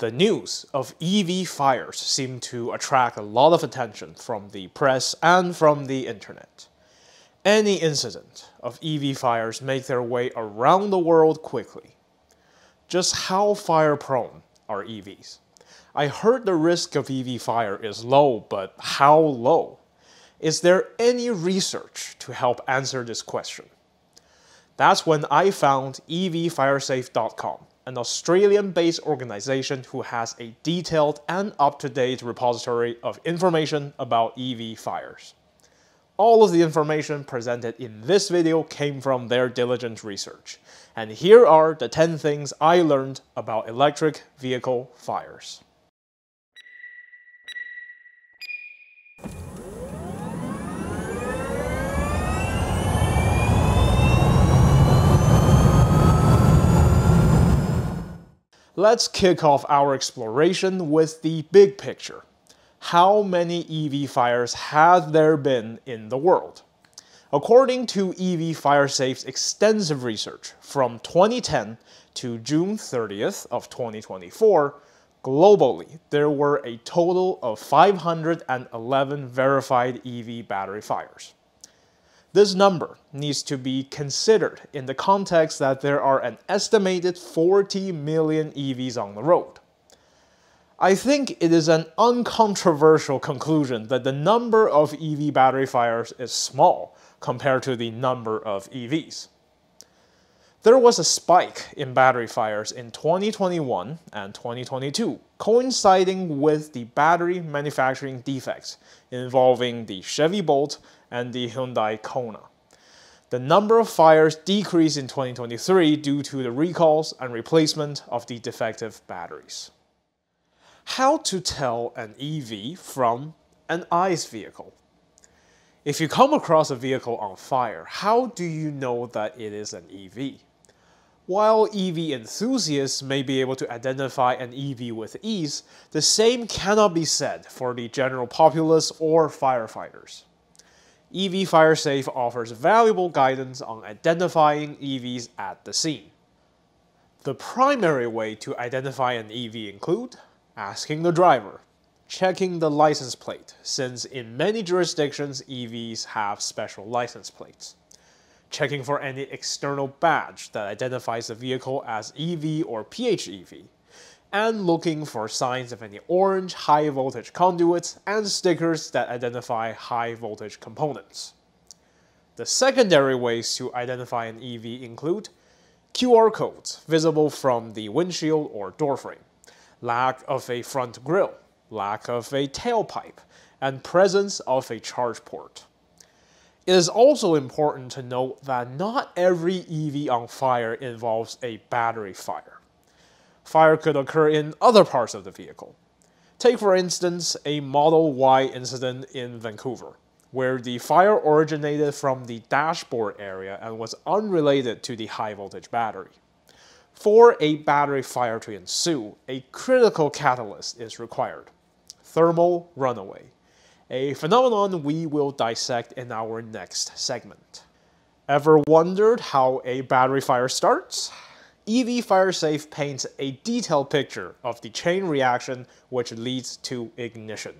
The news of EV fires seem to attract a lot of attention from the press and from the internet. Any incident of EV fires make their way around the world quickly. Just how fire prone are EVs? I heard the risk of EV fire is low, but how low? Is there any research to help answer this question? That's when I found evfiresafe.com an Australian based organization who has a detailed and up to date repository of information about EV fires. All of the information presented in this video came from their diligent research. And here are the 10 things I learned about electric vehicle fires. Let's kick off our exploration with the big picture. How many EV fires have there been in the world? According to EV FireSafe's extensive research from 2010 to June 30th of 2024, globally there were a total of 511 verified EV battery fires. This number needs to be considered in the context that there are an estimated 40 million EVs on the road. I think it is an uncontroversial conclusion that the number of EV battery fires is small compared to the number of EVs. There was a spike in battery fires in 2021 and 2022, coinciding with the battery manufacturing defects involving the Chevy Bolt and the Hyundai Kona. The number of fires decreased in 2023 due to the recalls and replacement of the defective batteries. How to tell an EV from an ICE vehicle? If you come across a vehicle on fire, how do you know that it is an EV? While EV enthusiasts may be able to identify an EV with ease, the same cannot be said for the general populace or firefighters. EV FireSafe offers valuable guidance on identifying EVs at the scene. The primary way to identify an EV include asking the driver, checking the license plate, since in many jurisdictions EVs have special license plates, checking for any external badge that identifies the vehicle as EV or PHEV, and looking for signs of any orange high voltage conduits and stickers that identify high voltage components. The secondary ways to identify an EV include QR codes visible from the windshield or doorframe, lack of a front grille, lack of a tailpipe, and presence of a charge port. It is also important to note that not every EV on fire involves a battery fire fire could occur in other parts of the vehicle. Take, for instance, a Model Y incident in Vancouver, where the fire originated from the dashboard area and was unrelated to the high voltage battery. For a battery fire to ensue, a critical catalyst is required thermal runaway, a phenomenon we will dissect in our next segment. Ever wondered how a battery fire starts? EV FireSafe paints a detailed picture of the chain reaction which leads to ignition.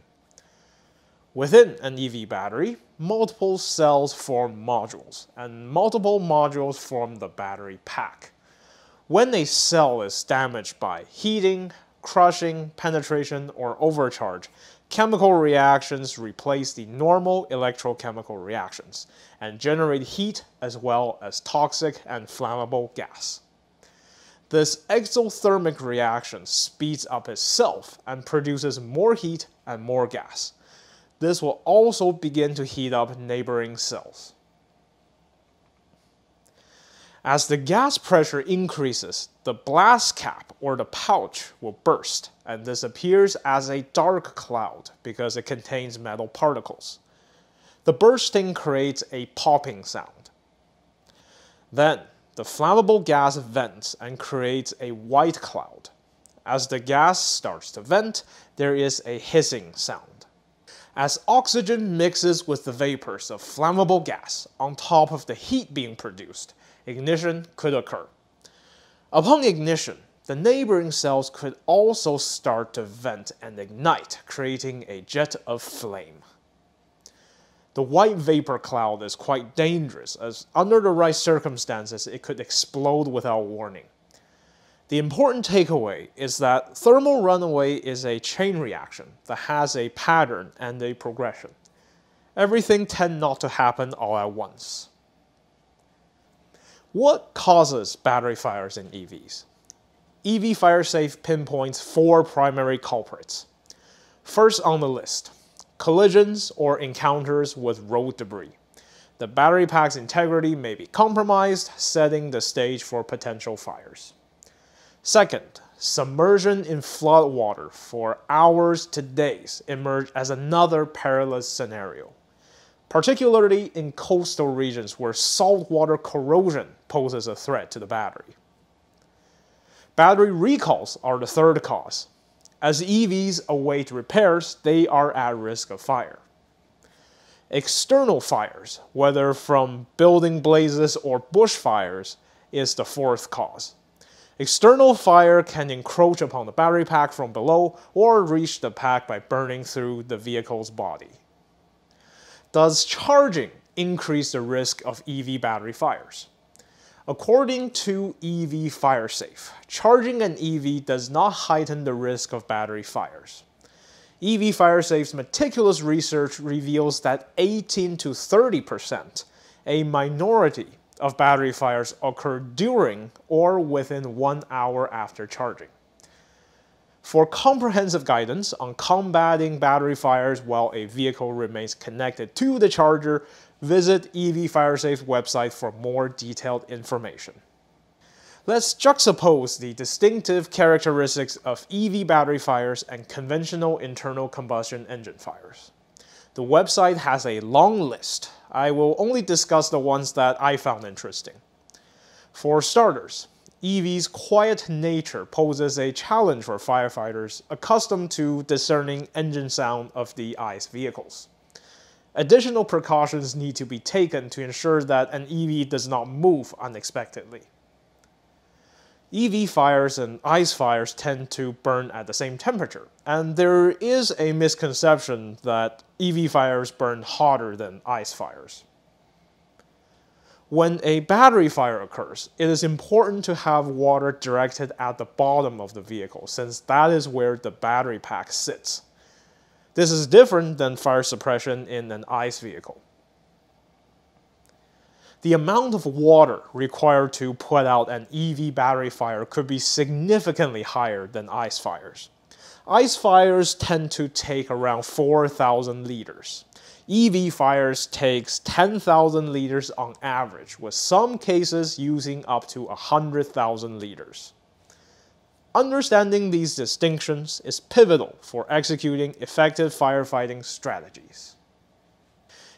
Within an EV battery, multiple cells form modules, and multiple modules form the battery pack. When a cell is damaged by heating, crushing, penetration, or overcharge, chemical reactions replace the normal electrochemical reactions and generate heat as well as toxic and flammable gas. This exothermic reaction speeds up itself and produces more heat and more gas. This will also begin to heat up neighboring cells. As the gas pressure increases, the blast cap or the pouch will burst, and this appears as a dark cloud because it contains metal particles. The bursting creates a popping sound. Then, the flammable gas vents and creates a white cloud. As the gas starts to vent, there is a hissing sound. As oxygen mixes with the vapors of flammable gas on top of the heat being produced, ignition could occur. Upon ignition, the neighboring cells could also start to vent and ignite, creating a jet of flame. The white vapor cloud is quite dangerous, as under the right circumstances, it could explode without warning. The important takeaway is that thermal runaway is a chain reaction that has a pattern and a progression. Everything tends not to happen all at once. What causes battery fires in EVs? EV FireSafe pinpoints four primary culprits. First on the list, collisions or encounters with road debris. The battery pack's integrity may be compromised, setting the stage for potential fires. Second, submersion in flood water for hours to days emerged as another perilous scenario, particularly in coastal regions where saltwater corrosion poses a threat to the battery. Battery recalls are the third cause. As EVs await repairs, they are at risk of fire. External fires, whether from building blazes or bushfires, is the fourth cause. External fire can encroach upon the battery pack from below or reach the pack by burning through the vehicle's body. Does charging increase the risk of EV battery fires? According to EV FireSafe, charging an EV does not heighten the risk of battery fires. EV FireSafe's meticulous research reveals that 18 to 30%, a minority of battery fires, occur during or within one hour after charging. For comprehensive guidance on combating battery fires while a vehicle remains connected to the charger, visit EV FireSafe's website for more detailed information. Let's juxtapose the distinctive characteristics of EV battery fires and conventional internal combustion engine fires. The website has a long list. I will only discuss the ones that I found interesting. For starters, EV's quiet nature poses a challenge for firefighters accustomed to discerning engine sound of the ICE vehicles. Additional precautions need to be taken to ensure that an EV does not move unexpectedly. EV fires and ICE fires tend to burn at the same temperature, and there is a misconception that EV fires burn hotter than ICE fires. When a battery fire occurs, it is important to have water directed at the bottom of the vehicle since that is where the battery pack sits. This is different than fire suppression in an ICE vehicle. The amount of water required to put out an EV battery fire could be significantly higher than ICE fires. ICE fires tend to take around 4,000 liters. EV fires takes 10,000 liters on average, with some cases using up to 100,000 liters. Understanding these distinctions is pivotal for executing effective firefighting strategies.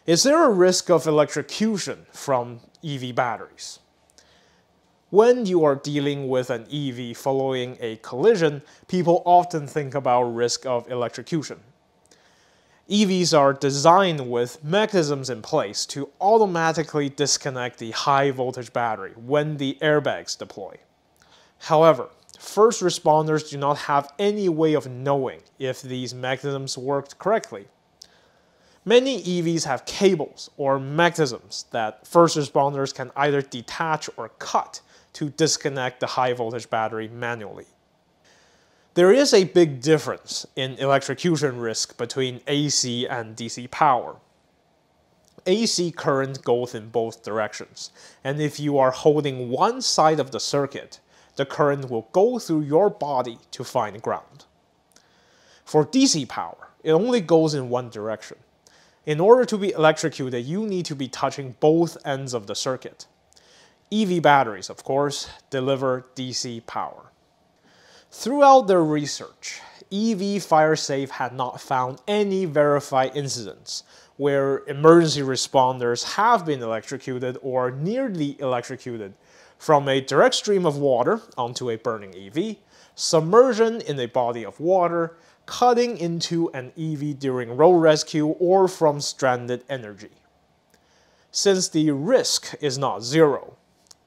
Is there a risk of electrocution from EV batteries? When you are dealing with an EV following a collision, people often think about risk of electrocution. EVs are designed with mechanisms in place to automatically disconnect the high voltage battery when the airbags deploy. However, first responders do not have any way of knowing if these mechanisms worked correctly. Many EVs have cables or mechanisms that first responders can either detach or cut to disconnect the high voltage battery manually. There is a big difference in electrocution risk between AC and DC power. AC current goes in both directions, and if you are holding one side of the circuit, the current will go through your body to find ground. For DC power, it only goes in one direction. In order to be electrocuted, you need to be touching both ends of the circuit. EV batteries, of course, deliver DC power. Throughout their research, EV FireSafe had not found any verified incidents where emergency responders have been electrocuted or nearly electrocuted from a direct stream of water onto a burning EV, submersion in a body of water, cutting into an EV during road rescue, or from stranded energy. Since the risk is not zero,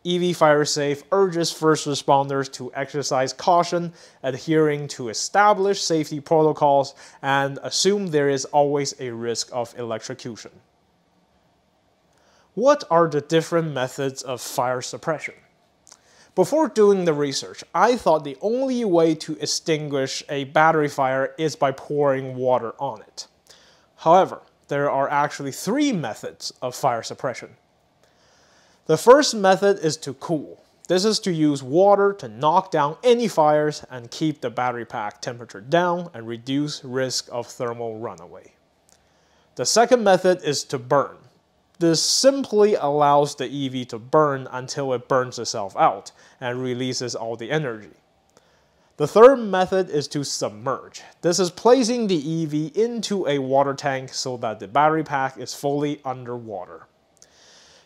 EV FireSafe urges first responders to exercise caution, adhering to established safety protocols, and assume there is always a risk of electrocution. What are the different methods of fire suppression? Before doing the research, I thought the only way to extinguish a battery fire is by pouring water on it. However, there are actually three methods of fire suppression. The first method is to cool. This is to use water to knock down any fires and keep the battery pack temperature down and reduce risk of thermal runaway. The second method is to burn. This simply allows the EV to burn until it burns itself out and releases all the energy. The third method is to submerge. This is placing the EV into a water tank so that the battery pack is fully underwater.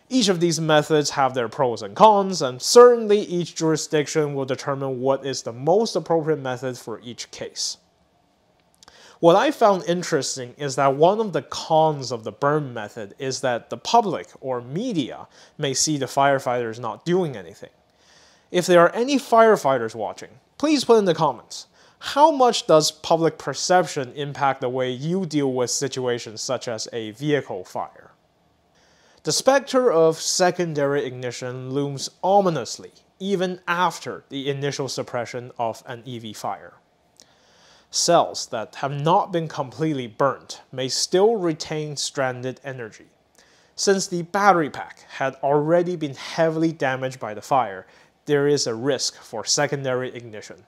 Each of these methods have their pros and cons, and certainly each jurisdiction will determine what is the most appropriate method for each case. What I found interesting is that one of the cons of the burn method is that the public or media may see the firefighters not doing anything. If there are any firefighters watching, please put in the comments. How much does public perception impact the way you deal with situations such as a vehicle fire? The specter of secondary ignition looms ominously even after the initial suppression of an EV fire. Cells that have not been completely burnt may still retain stranded energy. Since the battery pack had already been heavily damaged by the fire, there is a risk for secondary ignition.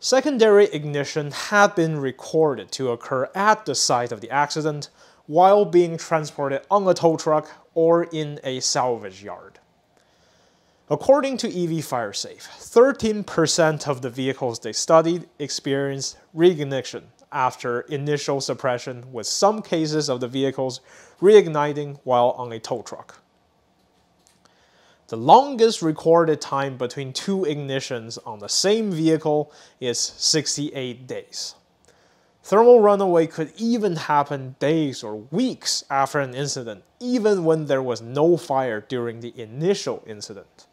Secondary ignition had been recorded to occur at the site of the accident while being transported on a tow truck or in a salvage yard. According to EV FireSafe, 13% of the vehicles they studied experienced reignition after initial suppression, with some cases of the vehicles reigniting while on a tow truck. The longest recorded time between two ignitions on the same vehicle is 68 days. Thermal runaway could even happen days or weeks after an incident, even when there was no fire during the initial incident.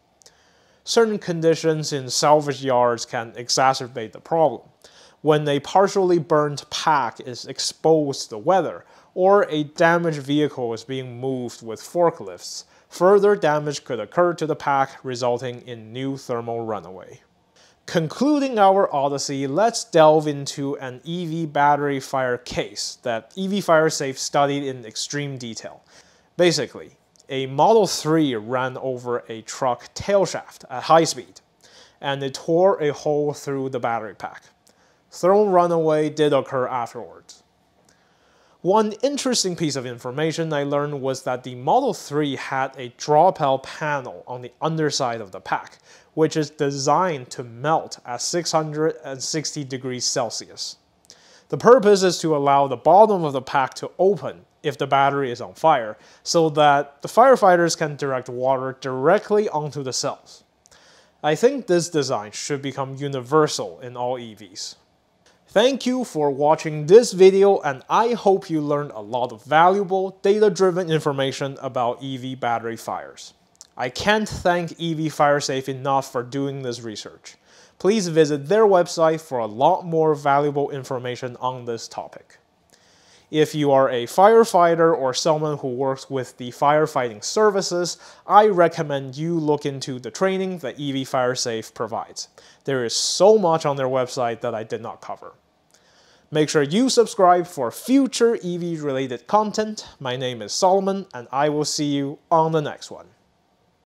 Certain conditions in salvage yards can exacerbate the problem. When a partially burned pack is exposed to the weather, or a damaged vehicle is being moved with forklifts, further damage could occur to the pack, resulting in new thermal runaway. Concluding our odyssey, let's delve into an EV battery fire case that EV FireSafe studied in extreme detail. Basically, a Model 3 ran over a truck tailshaft at high speed, and it tore a hole through the battery pack. Thermal runaway did occur afterwards. One interesting piece of information I learned was that the Model 3 had a drop-out panel on the underside of the pack, which is designed to melt at 660 degrees Celsius. The purpose is to allow the bottom of the pack to open if the battery is on fire, so that the firefighters can direct water directly onto the cells. I think this design should become universal in all EVs. Thank you for watching this video and I hope you learned a lot of valuable data-driven information about EV battery fires. I can't thank EV FireSafe enough for doing this research. Please visit their website for a lot more valuable information on this topic. If you are a firefighter or someone who works with the firefighting services, I recommend you look into the training that EV FireSafe provides. There is so much on their website that I did not cover. Make sure you subscribe for future EV related content. My name is Solomon and I will see you on the next one.